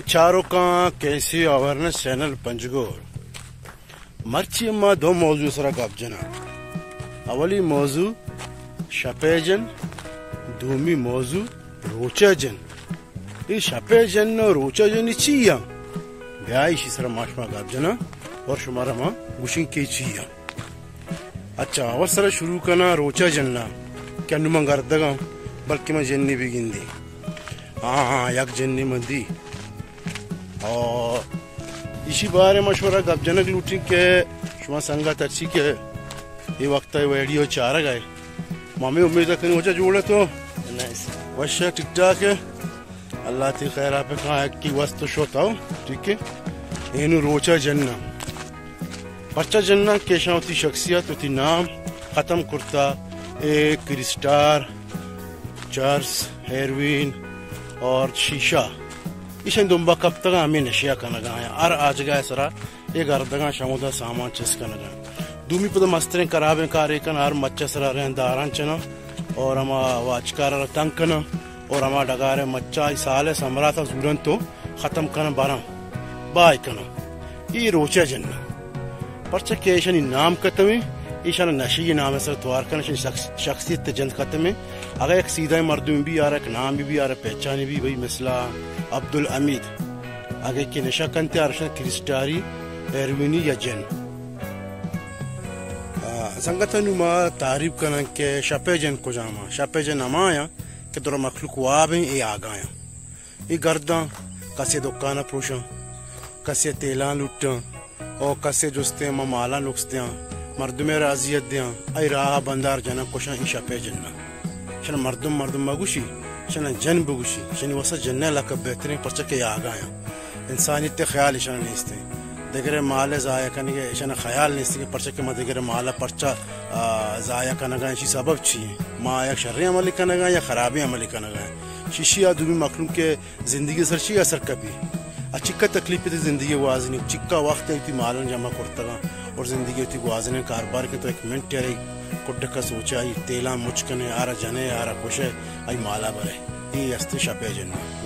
चारों का कैसी चैनल पंजगोर। मर्ची अम्मा, दो मौजू सरा अवली मौजू शपेजन मौजू, रोचाजन। ये शपेजन रोचाजन चिया। ब्याई सरा माशमा और शुमारा गुशिंग के चिया। अच्छा और सरा शुरू करना रोचा जन्ना क्या नुमंगार दगा बल्कि मैं जन्नी भी गिंदी हाँ हाँ यक जन्नी मंदी। और इसी बारे मशवरा गप जनक लूटी के शुमा संगा तरसी के ये वक्त है वीडियो चार गए। मामी उम्मीद कहीं हो जोड़े तो? बस ठीक ठाक है अल्लाह ती खैर आप कहा की वस्त शोता हो ठीक है? इन रोचा जन्ना। पर्चा जन्ना केशा होती शख्सियत होती नाम खत्म कुर्ता एक क्रिस्टार चर्स हेरोइन और शीशा। इशन दुम्बा कब तक हमें नशिया का नगा है? अर आज गए सरा। एक अर्धगा शमुदा सामान चस का नगा दूमी पद मस्तरे कराबे कारे कन हर मच्चा सरा रहे दारान चना। और हम वाचकार तंग कन। और हम डगारे मच्चा साले समरा था जुरन तो खत्म कन बारा। बाय कन। ये रोचा जन्ना परचा केशन नाम कतमे है सर द्वार का शख्सियत जल्द खत्म है। अगर एक सीधा मर्दूम भी आ रहा है, एक नाम भी आ रहा है, पहचाने भी भाई मिसला अब्दुल अमीद। आगे के नशा कंते आरशन क्रिस्टारी, एरविनी या जन। संगठन मा तारीफ़ करना के शपे जन को जामा। शपे जन अमाया के दर मखलूक वाब ए आगाया ये गर्दा कसे दुकाना पुरुषा कसे तेला लुट, और कसे जुस्ते माला लुकस्ते मर्दमे राजियत दिया आई राह बंदार जना कोशा ईशा पे जन्ना शन मर्दम मर्दम मगुशी शन जन बगुशी शन वसा जन्ना लक बेहतरीन परचा के आगाया इंसानियत ते ख्याल शन निस्ते दगरे माल जाया करने के शन ख्याल निस्ते के परचा के मदगरे माला परचा जाया करने का इसी सबब छी मा या शर्रे अमल करने या खराबी अमल करने शीशी आदमी मखलूम के ज़िंदगी सर सरशी असर कभी चिक्का तकलीफ़ थी ज़िंदगी वाजनी चिक्का वक्त है मालन जमा करता और ज़िंदगी थी गुआजने कारोबार के तो एक मिनट यार कुड्ड का सोचा ये तेला मुचकने आरा जने आरा खुश है आई माला भरे ये अस्ते शपे जन्ना